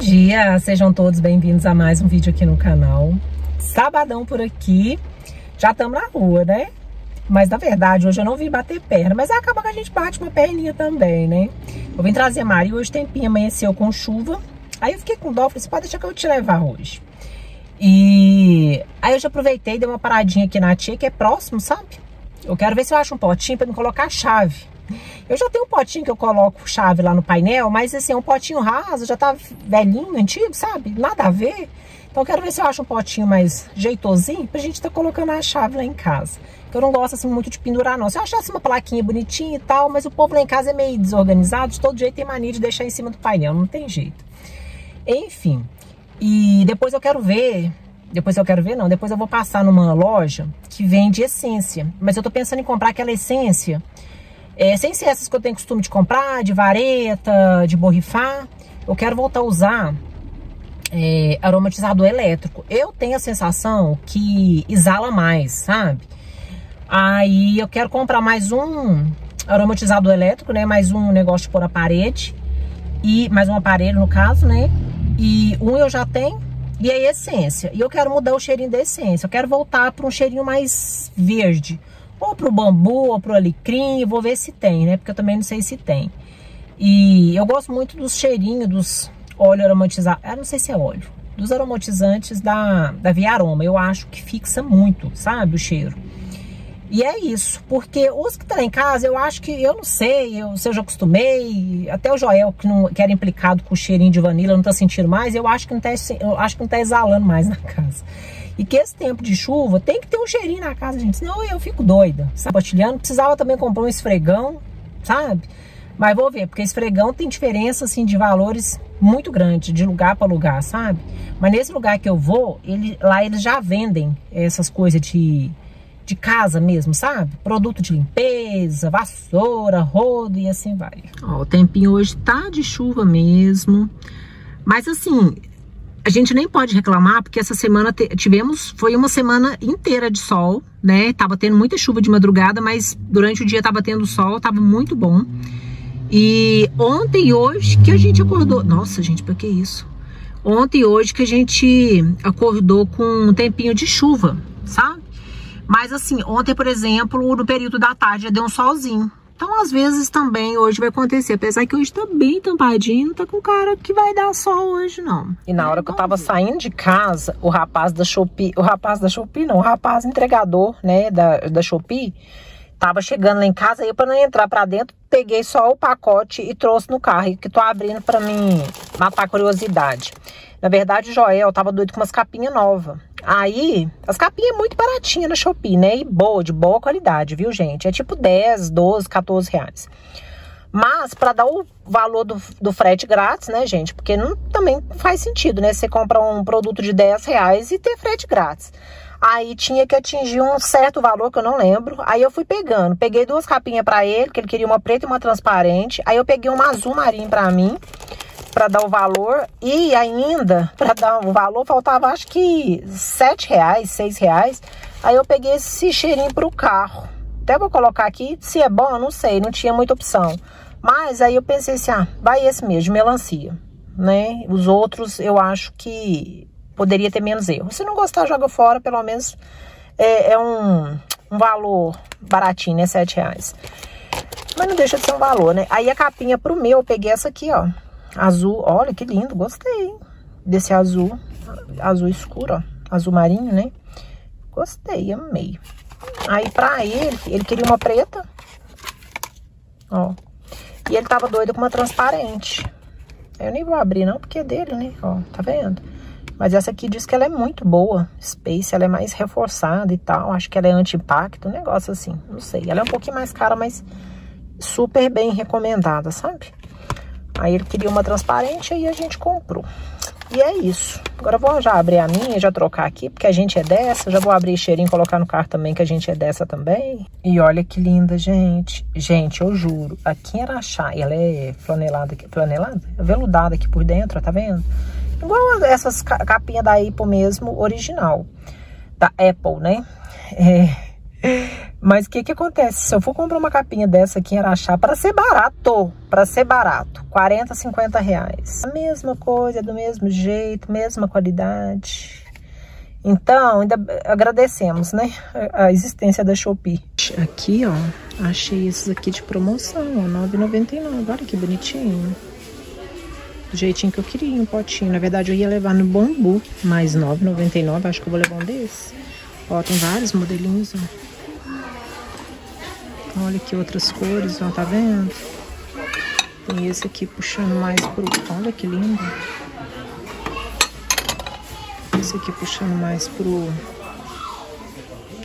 dia, sejam todos bem-vindos a mais um vídeo aqui no canal. Sabadão por aqui, já estamos na rua, né? Mas na verdade hoje eu não vim bater perna, mas acaba que a gente bate uma perninha também, né? Eu vim trazer a Maria, hoje tempinho amanheceu com chuva. Aí eu fiquei com dó, falei, você pode deixar que eu te levar hoje. E aí eu já aproveitei, dei uma paradinha aqui na tia, que é próximo, sabe? Eu quero ver se eu acho um potinho pra me colocar a chave. Eu já tenho um potinho que eu coloco chave lá no painel, mas assim, é um potinho raso, já tá velhinho, antigo, sabe? Nada a ver. Então quero ver se eu acho um potinho mais jeitosinho pra gente tá colocando a chave lá em casa. Eu não gosto assim muito de pendurar não. Se eu achasse uma plaquinha bonitinha e tal, mas o povo lá em casa é meio desorganizado, de todo jeito tem mania de deixar em cima do painel, não tem jeito. Enfim, e depois eu quero ver depois eu quero ver, não. Depois eu vou passar numa loja que vende essência. Mas eu tô pensando em comprar aquela essência é, sem ser essas que eu tenho costume de comprar, de vareta, de borrifar. Eu quero voltar a usar é, aromatizador elétrico. Eu tenho a sensação que exala mais, sabe? Aí eu quero comprar mais um aromatizador elétrico, né? Mais um negócio de pôr na parede. E mais um aparelho, no caso, né? E um eu já tenho. E a essência. E eu quero mudar o cheirinho da essência. Eu quero voltar para um cheirinho mais verde ou pro bambu, ou pro alecrim, vou ver se tem, né? Porque eu também não sei se tem. E eu gosto muito dos cheirinhos dos óleo aromatizado, eu não sei se é óleo, dos aromatizantes da, da Via Aroma. Eu acho que fixa muito, sabe, o cheiro. E é isso, porque os que estão tá em casa, eu acho que, eu não sei, eu, se eu já acostumei, até o Joel, que, não, que era implicado com o cheirinho de vanila, não tá sentindo mais, eu acho que não tá, eu acho que tá exalando mais na casa. E que esse tempo de chuva tem que ter um cheirinho na casa, gente. Senão eu fico doida. Sabotilhando. Precisava também comprar um esfregão, sabe? Mas vou ver, porque esfregão tem diferença, assim, de valores muito grande, de lugar para lugar, sabe? Mas nesse lugar que eu vou, ele, lá eles já vendem essas coisas de, de casa mesmo, sabe? Produto de limpeza, vassoura, rodo e assim vai. Ó, o tempinho hoje tá de chuva mesmo. Mas assim, a gente nem pode reclamar, porque essa semana tivemos, foi uma semana inteira de sol, né? Tava tendo muita chuva de madrugada, mas durante o dia tava tendo sol, tava muito bom. E ontem e hoje que a gente acordou. Nossa, gente, por que isso? Ontem e hoje que a gente acordou com um tempinho de chuva, sabe? Mas assim, ontem, por exemplo, no período da tarde já deu um solzinho. Então, às vezes também hoje vai acontecer, apesar que hoje tá bem tampadinho, não tá com cara que vai dar sol hoje, não. E na hora que eu tava saindo de casa, o rapaz da Shopee, o rapaz da Shopee não, o rapaz entregador, né, da, da Shopee, tava chegando lá em casa, aí para não entrar para dentro, peguei só o pacote e trouxe no carro, que tô abrindo para mim matar a curiosidade. Na verdade, o Joel tava doido com umas capinhas novas. Aí, as capinhas é muito baratinhas na Shopee, né? E boa, de boa qualidade, viu, gente? É tipo 10, 12, 14 reais. Mas, para dar o valor do, do frete grátis, né, gente? Porque não, também faz sentido, né? Você compra um produto de 10 reais e ter frete grátis. Aí tinha que atingir um certo valor que eu não lembro. Aí eu fui pegando. Peguei duas capinhas para ele, que ele queria uma preta e uma transparente. Aí eu peguei uma azul marinho para mim para dar o valor e ainda para dar o valor faltava acho que sete reais, seis reais. Aí eu peguei esse cheirinho para o carro. Até vou colocar aqui, se é bom, não sei, não tinha muita opção. Mas aí eu pensei assim, ah, vai esse mesmo, melancia, né? Os outros eu acho que poderia ter menos erro. Se não gostar, joga fora, pelo menos é, é um, um valor baratinho, né? Sete reais. Mas não deixa de ser um valor, né? Aí a capinha pro meu, eu peguei essa aqui, ó. Azul, olha que lindo, gostei desse azul, azul escuro, ó, azul marinho, né? Gostei, amei. Aí pra ele, ele queria uma preta, ó, e ele tava doido com uma transparente. Eu nem vou abrir não, porque é dele, né? Ó, tá vendo? Mas essa aqui diz que ela é muito boa, Space, ela é mais reforçada e tal, acho que ela é anti-impacto, um negócio assim, não sei. Ela é um pouquinho mais cara, mas super bem recomendada, sabe? Aí ele queria uma transparente, aí a gente comprou. E é isso. Agora eu vou já abrir a minha, já trocar aqui, porque a gente é dessa. Já vou abrir cheirinho e colocar no carro também, que a gente é dessa também. E olha que linda, gente. Gente, eu juro, aqui em Araxá, ela é flanelada aqui, flanelada? Veludada aqui por dentro, tá vendo? Igual essas capinhas da Apple mesmo, original. Da Apple, né? É... Mas o que que acontece? Se eu for comprar uma capinha dessa aqui em Araxá, para ser barato, para ser barato, 40, 50 reais. A mesma coisa, do mesmo jeito, mesma qualidade. Então, ainda agradecemos, né, a existência da Shopee. Aqui, ó, achei esses aqui de promoção, ó, 9,99. Olha que bonitinho. Do jeitinho que eu queria, um potinho. Na verdade, eu ia levar no bambu, mais 9,99. Acho que eu vou levar um desse. Ó, tem vários modelinhos, ó. Olha que outras cores, ó, tá vendo? Tem esse aqui puxando mais pro... Olha que lindo. Esse aqui puxando mais pro...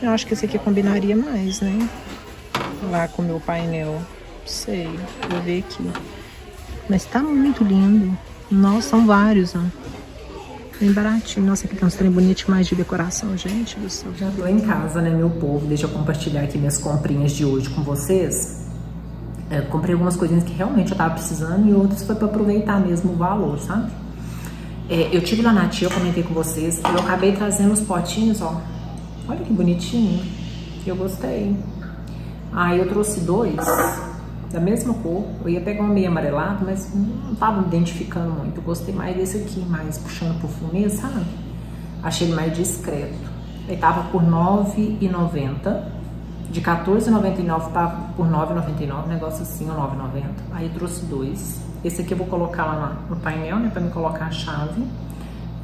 Eu acho que esse aqui combinaria mais, né? Lá com o meu painel. Sei, vou ver aqui. Mas tá muito lindo. Nossa, são vários, ó. Bem baratinho. Nossa, aqui tem uns trem bonitos mais de decoração, gente do céu. Já tô em casa, né, meu povo? Deixa eu compartilhar aqui minhas comprinhas de hoje com vocês. É, comprei algumas coisinhas que realmente eu tava precisando e outras foi pra aproveitar mesmo o valor, sabe? É, eu tive lá na tia, eu comentei com vocês, eu acabei trazendo os potinhos, ó. Olha que bonitinho. Eu gostei. Aí eu trouxe dois da mesma cor. Eu ia pegar um meio amarelado, mas não tava me identificando muito. Eu gostei mais desse aqui, mais puxando pro fumê, sabe? Achei ele mais discreto. Ele tava por R$ 9,90. De R$14,99 tava por R$ 9,99, negócio assim, ou R$ 9,90. Aí eu trouxe dois. Esse aqui eu vou colocar lá no painel, né, pra me colocar a chave.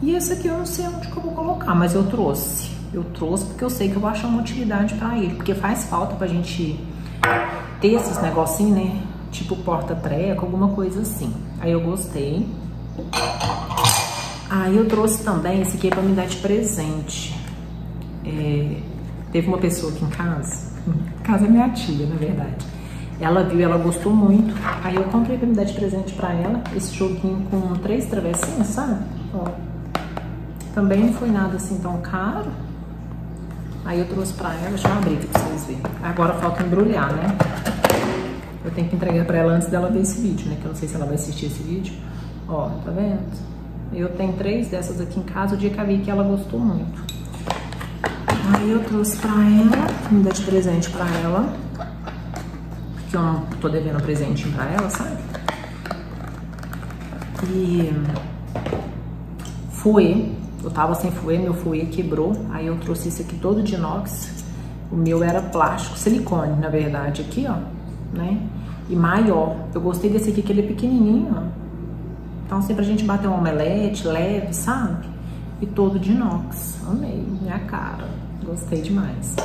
E esse aqui eu não sei onde que eu vou colocar, mas eu trouxe. Eu trouxe porque eu sei que eu vou achar uma utilidade pra ele. Porque faz falta pra gente ter esses negocinhos, né? Tipo porta-treco, alguma coisa assim. Aí eu gostei. Aí eu trouxe também esse aqui pra me dar de presente. É, teve uma pessoa aqui em casa, casa é minha tia, na verdade. Ela viu, ela gostou muito. Aí eu comprei pra me dar de presente pra ela esse joguinho com três travessinhas, sabe? Ó. Também não foi nada assim tão caro. Aí eu trouxe pra ela, deixa eu abrir aqui pra vocês verem. Agora falta embrulhar, né? Eu tenho que entregar pra ela antes dela ver esse vídeo, né? Que eu não sei se ela vai assistir esse vídeo. Ó, tá vendo? Eu tenho três dessas aqui em casa, o dia que eu vi que ela gostou muito. Aí eu trouxe pra ela, me dar de presente pra ela. Que eu não tô devendo presente pra ela, sabe? E... Fouet. Eu tava sem fouet, meu fouet quebrou. Aí eu trouxe esse aqui todo de inox. O meu era plástico, silicone, na verdade, aqui, ó, né? E maior. Eu gostei desse aqui, que ele é pequenininho, ó. Então, assim, pra gente bater um omelete leve, sabe? E todo de inox. Amei, minha cara. Gostei demais.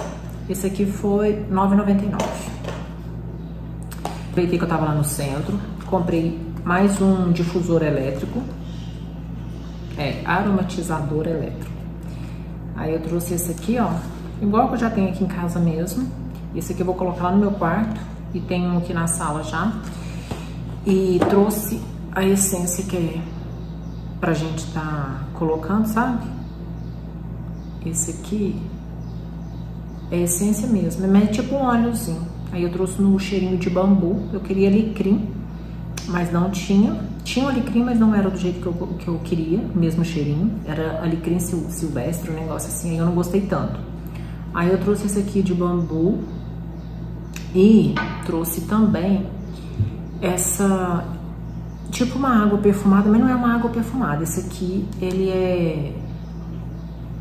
Esse aqui foi R$ 9,99. Aproveitei que eu tava lá no centro. Comprei mais um difusor elétrico. É, aromatizador elétrico. Aí eu trouxe esse aqui, ó. Igual que eu já tenho aqui em casa mesmo. Esse aqui eu vou colocar lá no meu quarto. E tem um aqui na sala já. E trouxe a essência que é pra gente tá colocando, sabe? Esse aqui é essência mesmo, é tipo um óleozinho. Aí eu trouxe no cheirinho de bambu, eu queria alecrim, mas não tinha. Tinha alecrim, mas não era do jeito que eu, que eu queria, mesmo cheirinho. Era alecrim sil, silvestre, um negócio assim, aí eu não gostei tanto. Aí eu trouxe esse aqui de bambu e trouxe também essa tipo uma água perfumada, mas não é uma água perfumada. Esse aqui, ele é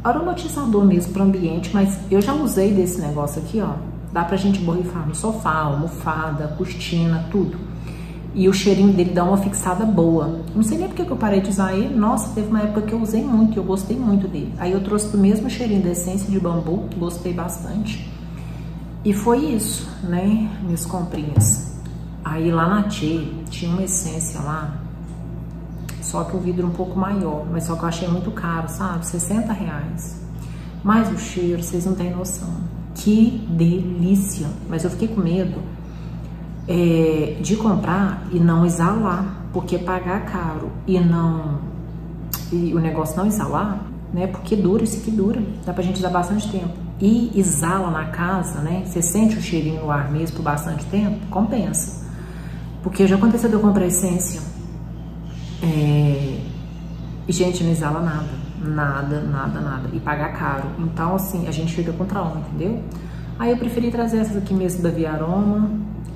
aromatizador mesmo para o ambiente, mas eu já usei desse negócio aqui, ó. Dá pra gente borrifar no sofá, almofada, cortina, tudo. E o cheirinho dele dá uma fixada boa. Não sei nem porque que eu parei de usar ele. Nossa, teve uma época que eu usei muito, eu gostei muito dele. Aí eu trouxe do mesmo cheirinho da essência de bambu, gostei bastante. E foi isso, né, minhas comprinhas. Aí lá na Tchê tinha uma essência lá, só que o vidro um pouco maior, mas só que eu achei muito caro, sabe? 60 reais. Mas o cheiro, vocês não têm noção. Que delícia! Mas eu fiquei com medo é, de comprar e não exalar, porque pagar caro e não e o negócio não exalar, né? Porque dura, isso aqui dura, dá pra gente usar bastante tempo. E exala na casa, né? Você sente o cheirinho no ar mesmo por bastante tempo, compensa. Porque já aconteceu de eu comprar essência é, e, gente, não exala nada. Nada, nada, nada. E pagar caro. Então, assim, a gente fica com trauma, entendeu? Aí eu preferi trazer essas aqui mesmo da Viaroma,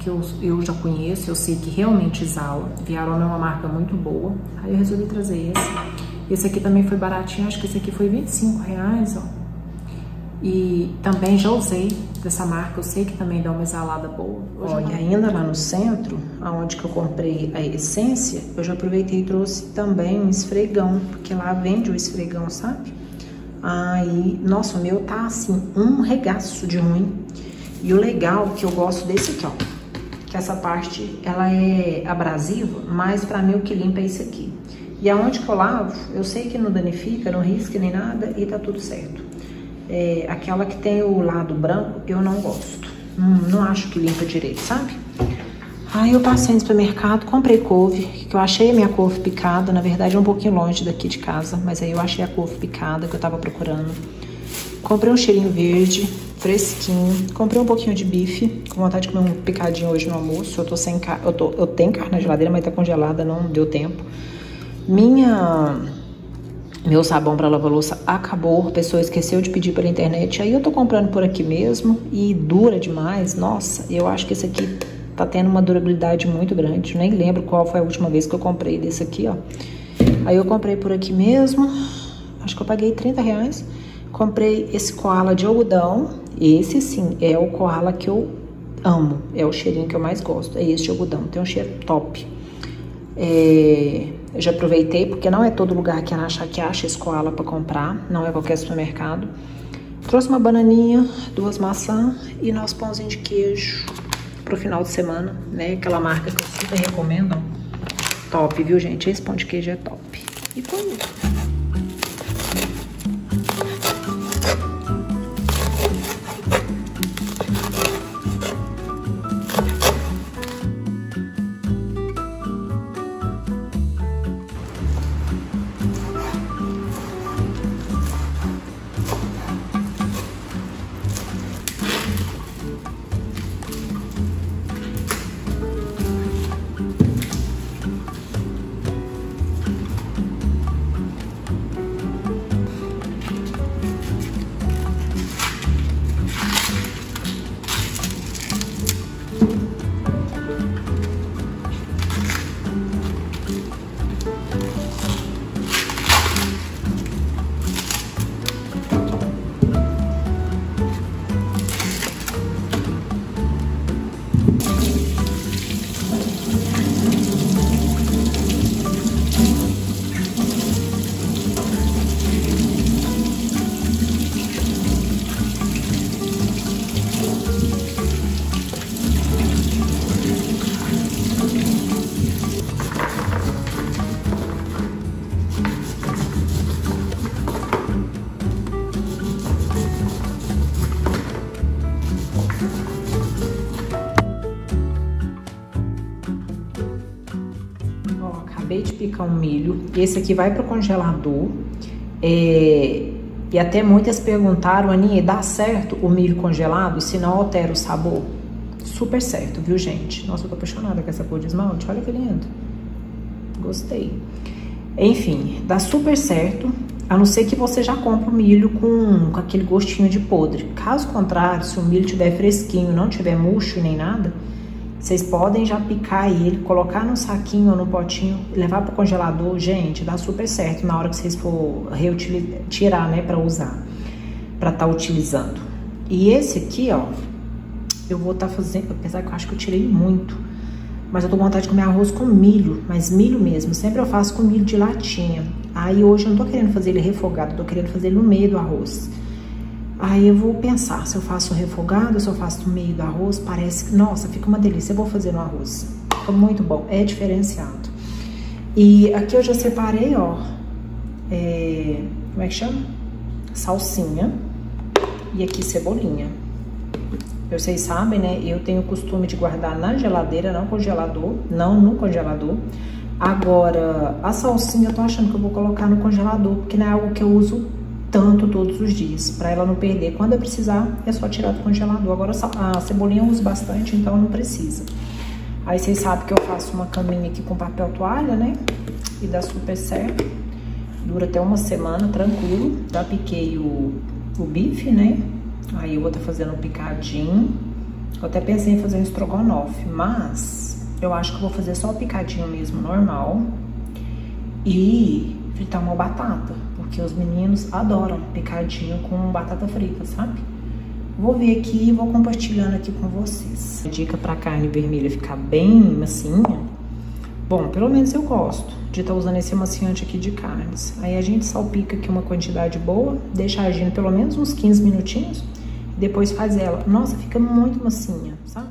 que eu, eu já conheço, eu sei que realmente exala. Viaroma é uma marca muito boa. Aí eu resolvi trazer esse. Esse aqui também foi baratinho, acho que esse aqui foi 25 reais, ó. E também já usei dessa marca, eu sei que também dá uma exalada boa. Ó, e ainda lá no centro, aonde que eu comprei a essência, eu já aproveitei e trouxe também um esfregão, porque lá vende o esfregão, sabe? Aí, nossa, o meu tá assim, um regaço de ruim. E o legal que eu gosto desse aqui, ó, que essa parte, ela é abrasiva, mas pra mim o que limpa é esse aqui. E aonde que eu lavo, eu sei que não danifica, não risca nem nada e tá tudo certo. É, aquela que tem o lado branco, eu não gosto. Não, não acho que limpa direito, sabe? Aí eu passei no supermercado, comprei couve, que eu achei a minha couve picada, na verdade é um pouquinho longe daqui de casa, mas aí eu achei a couve picada que eu tava procurando. Comprei um cheirinho verde, fresquinho. Comprei um pouquinho de bife, com vontade de comer um picadinho hoje no almoço. Eu tô sem carne, eu, tô, eu tenho carne na geladeira, mas tá congelada, não deu tempo. Minha meu sabão para lavar louça acabou, a pessoa esqueceu de pedir pela internet, aí eu tô comprando por aqui mesmo e dura demais. Nossa, eu acho que esse aqui tá tendo uma durabilidade muito grande. Nem lembro qual foi a última vez que eu comprei desse aqui, ó. Aí eu comprei por aqui mesmo, acho que eu paguei 30 reais. Comprei esse koala de algodão, esse sim é o koala que eu amo, é o cheirinho que eu mais gosto, é esse de algodão, tem um cheiro top. É, eu já aproveitei, porque não é todo lugar que acha que acha escola para comprar, não é qualquer supermercado. Trouxe uma bananinha, duas maçãs e nosso pãozinho de queijo pro final de semana, né? Aquela marca que eu super recomendo. Top, viu, gente? Esse pão de queijo é top. E foi isso. Um milho. Esse aqui vai pro congelador. É, e até muitas perguntaram, Aninha, dá certo o milho congelado se não altera o sabor? Super certo, viu, gente? Nossa, eu tô apaixonada com essa cor de esmalte. Olha que lindo. Gostei. Enfim, dá super certo. A não ser que você já compre o milho com, com aquele gostinho de podre. Caso contrário, se o milho estiver fresquinho, não tiver murcho nem nada, vocês podem já picar ele, colocar no saquinho ou no potinho, levar para o congelador. Gente, dá super certo na hora que vocês for tirar, né, para usar, para estar tá utilizando. E esse aqui, ó, eu vou estar tá fazendo, apesar que eu acho que eu tirei muito, mas eu tô com vontade de comer arroz com milho, mas milho mesmo. Sempre eu faço com milho de latinha. Aí hoje eu não tô querendo fazer ele refogado, tô querendo fazer ele no meio do arroz. Aí eu vou pensar se eu faço refogado, se eu faço no meio do arroz, parece que, nossa, fica uma delícia. Eu vou fazer no arroz. Fica muito bom, é diferenciado. E aqui eu já separei, ó, é, como é que chama? Salsinha e aqui cebolinha. Vocês sabem, né? Eu tenho o costume de guardar na geladeira, não congelador, não no congelador, Agora, a salsinha eu tô achando que eu vou colocar no congelador, porque não é algo que eu uso tanto todos os dias, para ela não perder. Quando eu precisar, é só tirar do congelador. Agora a cebolinha eu uso bastante, então não precisa. Aí vocês sabem que eu faço uma caminha aqui com papel toalha, né? E dá super certo. Dura até uma semana, tranquilo. Já piquei o, o bife, né? Aí eu vou estar tá fazendo um picadinho. Eu até pensei em fazer um estrogonofe, mas eu acho que eu vou fazer só o picadinho mesmo, normal. E fritar uma batata porque os meninos adoram picadinho com batata frita, sabe? Vou ver aqui e vou compartilhando aqui com vocês. A dica para carne vermelha ficar bem macinha, bom, pelo menos eu gosto de estar tá usando esse maciante aqui de carnes. Aí a gente salpica aqui uma quantidade boa, deixa agindo pelo menos uns 15 minutinhos, e depois faz ela. Nossa, fica muito macinha, sabe?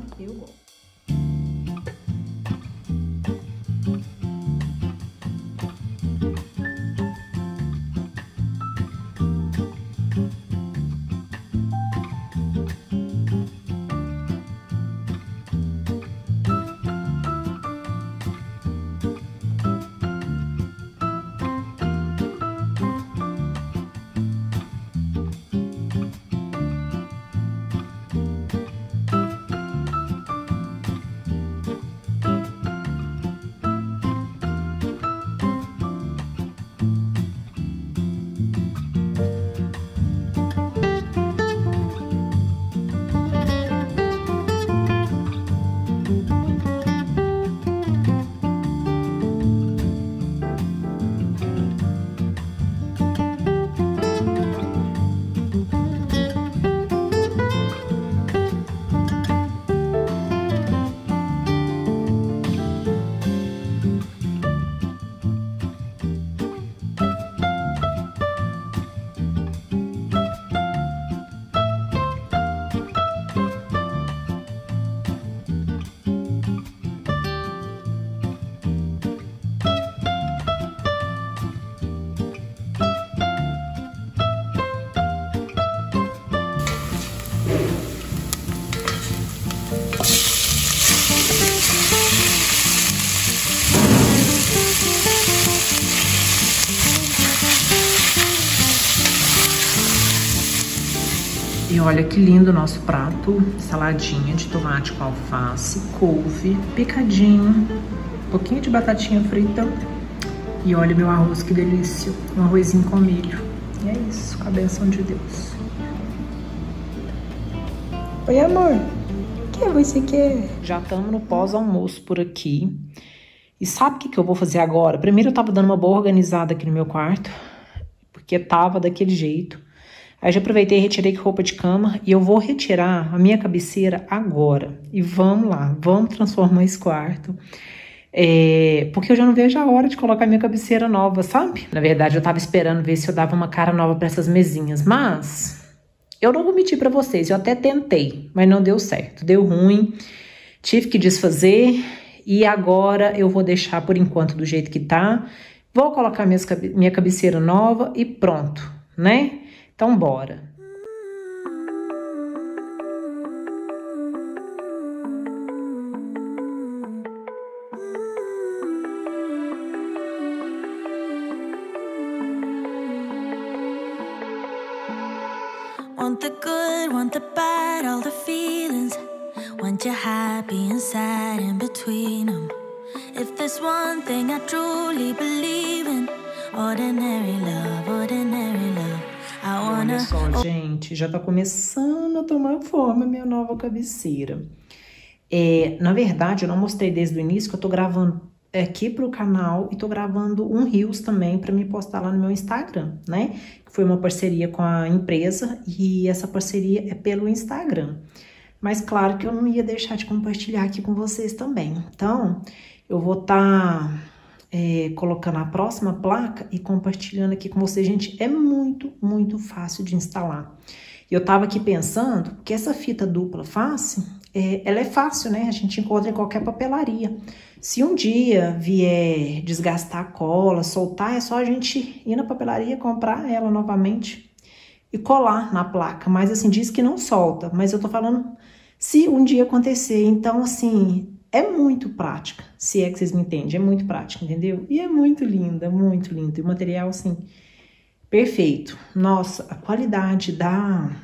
Olha que lindo o nosso prato, saladinha de tomate com alface, couve, picadinho, um pouquinho de batatinha frita. E olha meu arroz, que delícia, um arrozinho com milho. E é isso, com a benção de Deus. Oi, amor, o que você quer? Já estamos no pós-almoço por aqui. E sabe o que, que eu vou fazer agora? Primeiro eu tava dando uma boa organizada aqui no meu quarto, porque tava daquele jeito. Aí já aproveitei e retirei roupa de cama e eu vou retirar a minha cabeceira agora. E vamos lá, vamos transformar esse quarto. É, porque eu já não vejo a hora de colocar minha cabeceira nova, sabe? Na verdade, eu tava esperando ver se eu dava uma cara nova para essas mesinhas, mas eu não vou mentir para vocês, eu até tentei, mas não deu certo, deu ruim. Tive que desfazer e agora eu vou deixar por enquanto do jeito que tá. Vou colocar minhas, minha cabeceira nova e pronto, né? Então, bora! Want the good, want the bad, all the feelings. Want you happy and sad in between them. If there's one thing I truly believe in, ordinary love, ordinary love. Olha só, gente, já tá começando a tomar forma a minha nova cabeceira. É, na verdade, eu não mostrei desde o início que eu tô gravando aqui pro canal e tô gravando um Reels também para me postar lá no meu Instagram, né? Foi uma parceria com a empresa e essa parceria é pelo Instagram. Mas claro que eu não ia deixar de compartilhar aqui com vocês também. Então, eu vou estar... Tá é, colocando a próxima placa e compartilhando aqui com vocês. Gente, é muito, muito fácil de instalar. Eu tava aqui pensando que essa fita dupla face, é, ela é fácil, né? A gente encontra em qualquer papelaria. Se um dia vier desgastar a cola, soltar, é só a gente ir na papelaria, comprar ela novamente e colar na placa. Mas assim, diz que não solta, mas eu tô falando se um dia acontecer. Então, assim, é muito prática, se é que vocês me entendem, é muito prática, entendeu? E é muito linda, muito linda. E o material, assim, perfeito. Nossa, a qualidade da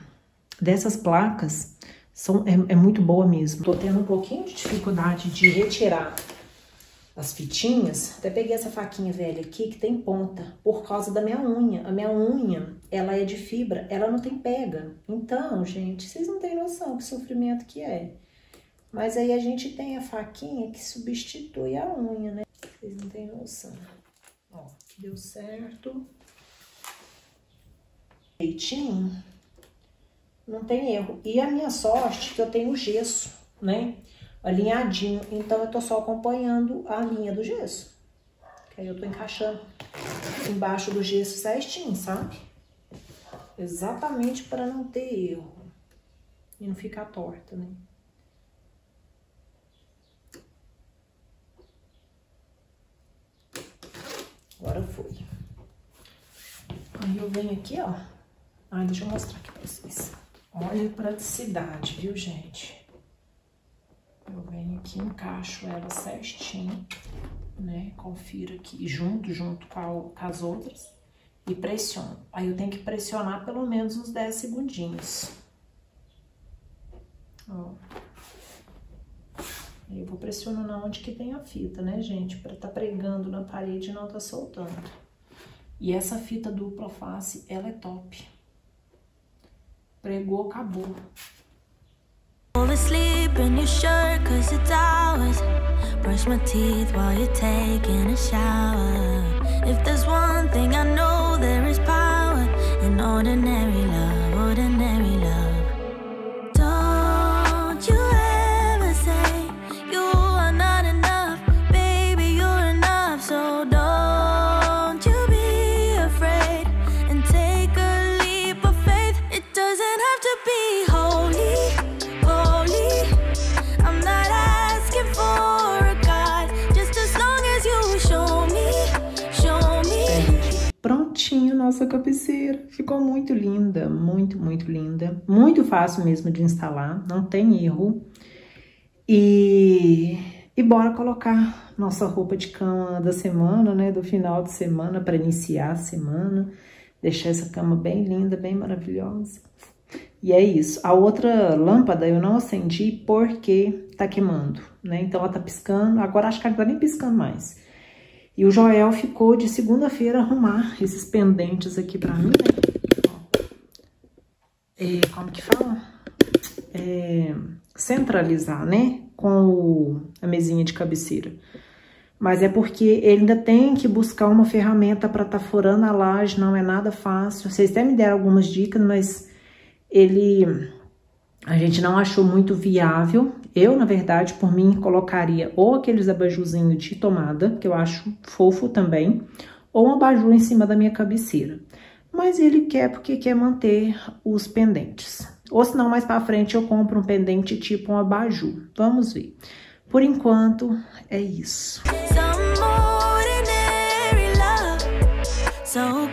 dessas placas são, é, é muito boa mesmo. Tô tendo um pouquinho de dificuldade de retirar as fitinhas, até peguei essa faquinha velha aqui que tem ponta, por causa da minha unha. A minha unha, ela é de fibra, ela não tem pega. Então, gente, vocês não têm noção que sofrimento que é. Mas aí a gente tem a faquinha que substitui a unha, né? Vocês não têm noção. Ó, deu certo. Leitinho, não tem erro. E a minha sorte é que eu tenho gesso, né? alinhadinho. Então, eu tô só acompanhando a linha do gesso. Que aí eu tô encaixando embaixo do gesso certinho, sabe? Exatamente para não ter erro. E não ficar torta, né? Agora foi. Aí eu venho aqui, ó. Ai, deixa eu mostrar aqui pra vocês. Olha a praticidade, viu, gente? Eu venho aqui, encaixo ela certinho, né? Confiro aqui junto, junto com, a, com as outras e pressiono. Aí eu tenho que pressionar pelo menos uns 10 segundinhos. Ó. Eu vou pressionando onde que tem a fita, né, gente? Pra tá pregando na parede e não tá soltando. E essa fita dupla face, ela é top. Pregou, acabou. Fall asleep in your shirt cause it's ours. Brush my teeth while you're taking a shower. If there's one thing I know, there is power in ordinary love, fácil mesmo de instalar, não tem erro. E, e bora colocar nossa roupa de cama da semana, né? Do final de semana, para iniciar a semana. Deixar essa cama bem linda, bem maravilhosa. E é isso. A outra lâmpada eu não acendi porque tá queimando, né? Então ela tá piscando. Agora acho que ela tá nem piscando mais. E o Joel ficou de segunda-feira arrumar esses pendentes aqui pra mim, né? É, como que fala? É, centralizar, né? Com o, a mesinha de cabeceira. Mas é porque ele ainda tem que buscar uma ferramenta para tá furando a laje, não é nada fácil. Vocês até me deram algumas dicas, mas ele a gente não achou muito viável. Eu, na verdade, por mim, colocaria ou aqueles abajuzinhos de tomada, que eu acho fofo também, ou um abajur em cima da minha cabeceira. Mas ele quer porque quer manter os pendentes. Ou senão, mais pra frente, eu compro um pendente tipo um abajur. Vamos ver. Por enquanto, é isso. Some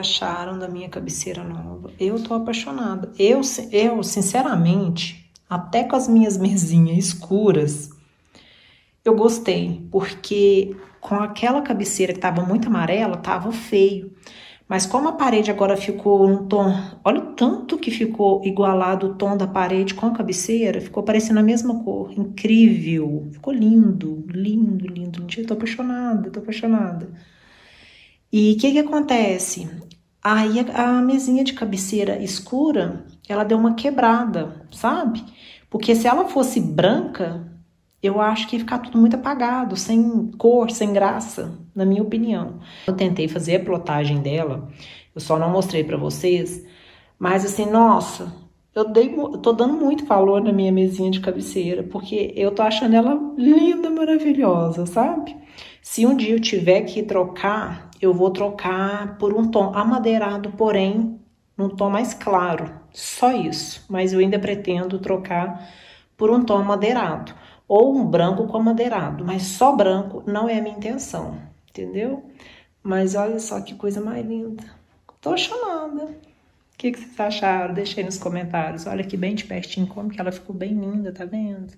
acharam da minha cabeceira nova. Eu tô apaixonada. Eu, eu sinceramente, até com as minhas mesinhas escuras, eu gostei, porque com aquela cabeceira que tava muito amarela, tava feio. Mas como a parede agora ficou um tom, olha o tanto que ficou igualado o tom da parede com a cabeceira, ficou parecendo a mesma cor, incrível, ficou lindo, lindo, lindo. Eu tô apaixonada, tô apaixonada. E o que que acontece? Aí a, a mesinha de cabeceira escura, ela deu uma quebrada, sabe? Porque se ela fosse branca, eu acho que ia ficar tudo muito apagado, sem cor, sem graça, na minha opinião. Eu tentei fazer a plotagem dela, eu só não mostrei para vocês, mas assim, nossa, eu, dei, eu tô dando muito valor na minha mesinha de cabeceira, porque eu tô achando ela linda, maravilhosa, sabe? Se um dia eu tiver que trocar, eu vou trocar por um tom amadeirado, porém, num tom mais claro. Só isso. Mas eu ainda pretendo trocar por um tom amadeirado ou um branco com amadeirado, mas só branco não é a minha intenção, entendeu? Mas olha só que coisa mais linda. Tô chamando. O que, que vocês acharam? Deixei nos comentários. Olha aqui bem de pertinho como que ela ficou bem linda, tá vendo?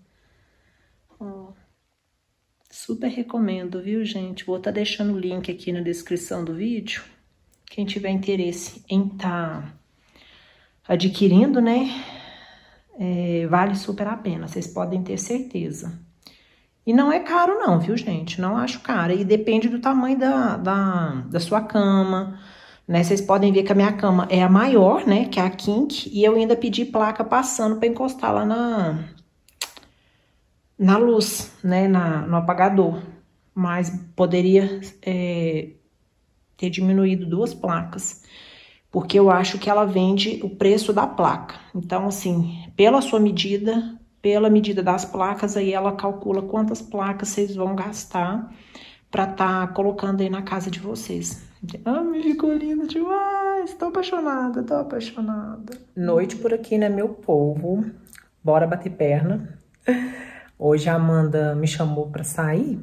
Ó. Super recomendo, viu, gente? Vou estar tá deixando o link aqui na descrição do vídeo. Quem tiver interesse em estar tá adquirindo, né? é, vale super a pena, vocês podem ter certeza. E não é caro não, viu, gente? Não acho caro. E depende do tamanho da, da, da sua cama, né? Vocês podem ver que a minha cama é a maior, né? Que é a Kink. E eu ainda pedi placa passando para encostar lá na, na luz, né? Na, no apagador. Mas poderia é, ter diminuído duas placas porque eu acho que ela vende o preço da placa. Então, assim, pela sua medida, pela medida das placas, aí ela calcula quantas placas vocês vão gastar para estar tá colocando aí na casa de vocês. Ah, me ficou lindo demais, tô apaixonada, tô apaixonada. Noite por aqui, né, meu povo? Bora bater perna. Hoje a Amanda me chamou para sair.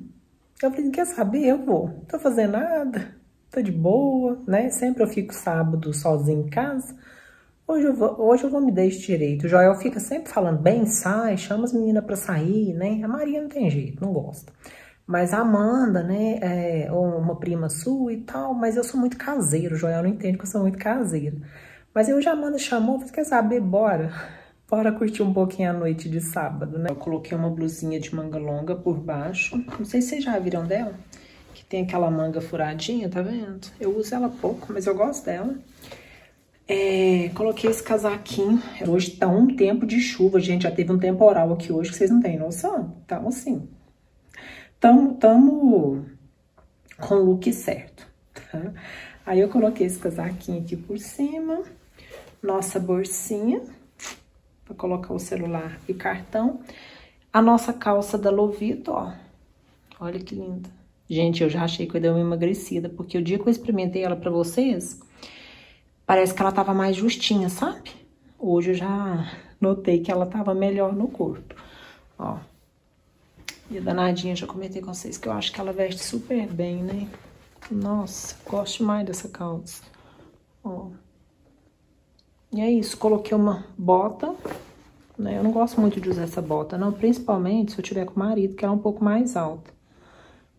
Eu falei, quer saber? Eu vou. Tô fazendo nada tô de boa, né? Sempre eu fico sábado sozinho em casa. Hoje eu vou, hoje eu vou me esse direito. O Joel fica sempre falando, bem, sai, chama as meninas pra sair, né? A Maria não tem jeito, não gosta. Mas a Amanda, né, é uma prima sua e tal, mas eu sou muito caseiro. O Joel não entende que eu sou muito caseiro. Mas eu já Amanda chamou, você quer saber? Bora. Bora curtir um pouquinho a noite de sábado, né? Eu coloquei uma blusinha de manga longa por baixo. Não sei se vocês já viram dela tem aquela manga furadinha, tá vendo? Eu uso ela pouco, mas eu gosto dela. É, coloquei esse casaquinho. Hoje tá um tempo de chuva, gente. Já teve um temporal aqui hoje que vocês não têm noção. Tamo assim. Tamo, tamo com o look certo, tá? Aí eu coloquei esse casaquinho aqui por cima. Nossa bolsinha. Pra colocar o celular e cartão. A nossa calça da Lovito, ó. Olha que linda. Gente, eu já achei que eu dei uma emagrecida, porque o dia que eu experimentei ela pra vocês, parece que ela tava mais justinha, sabe? Hoje eu já notei que ela tava melhor no corpo, ó. E a danadinha, já comentei com vocês que eu acho que ela veste super bem, né? Nossa, gosto mais dessa calça. Ó. E é isso, coloquei uma bota, né? Eu não gosto muito de usar essa bota, não. Principalmente se eu tiver com o marido, que ela é um pouco mais alta.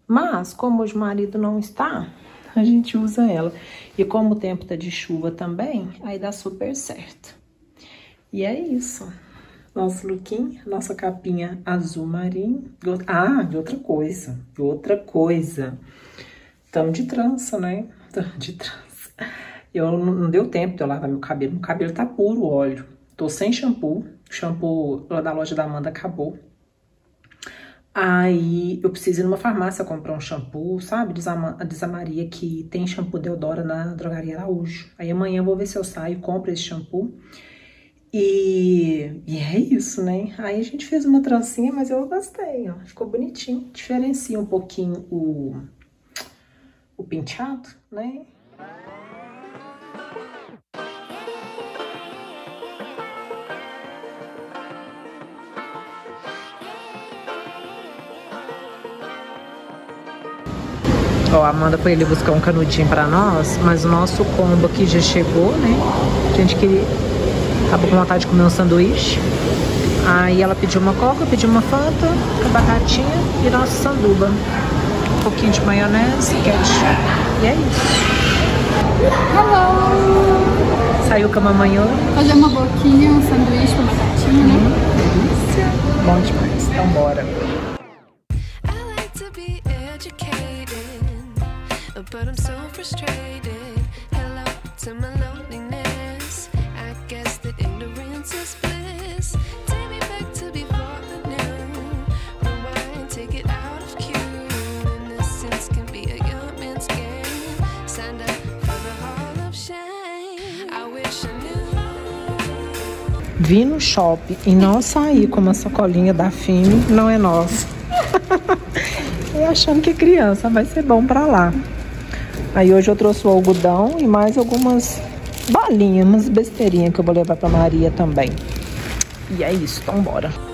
Mas, como o marido não está, a gente usa ela. E como o tempo tá de chuva também, aí dá super certo. E é isso. Nosso lookinho, nossa capinha azul marinho. Ah, de outra coisa, outra coisa. Tamo de trança, né? Tamo de trança. Eu não deu tempo de eu lavar meu cabelo. Meu cabelo tá puro óleo. Tô sem shampoo. O shampoo lá da loja da Amanda acabou. Aí eu preciso ir numa farmácia comprar um shampoo, sabe? Diz a, diz a Maria que tem shampoo Deodora na drogaria Araújo. Aí amanhã eu vou ver se eu saio e compro esse shampoo. E, e é isso, né? Aí a gente fez uma trancinha, mas eu gostei, ó. Ficou bonitinho. Diferencia um pouquinho o, o penteado, né? Ó, a Amanda foi ali buscar um canudinho pra nós, mas o nosso combo aqui já chegou, né? A gente queria... Tava com vontade de comer um sanduíche. Aí ela pediu uma coca, pediu uma fanta, com batatinha e nosso sanduba. Um pouquinho de maionese, ketchup. E é isso. Hello! Saiu com a mamãe hoje. Fazer uma boquinha, um sanduíche com batatinha, né? Delícia. Bom demais. Então bora. I like to be educated, but I'm so frustrated. Hello to my loneliness. I guess that ignorance is bliss. Take me back to before I knew. Rewind, take it out of cue. Innocence can be a young man's game. Signed up for the hall of shame. I wish I knew. Vi no shopping e não saí com uma sacolinha da Fime, não é nossa. e achando que criança vai ser bom pra lá. Aí hoje eu trouxe o algodão e mais algumas balinhas, umas besteirinhas que eu vou levar pra Maria também. E é isso, então bora.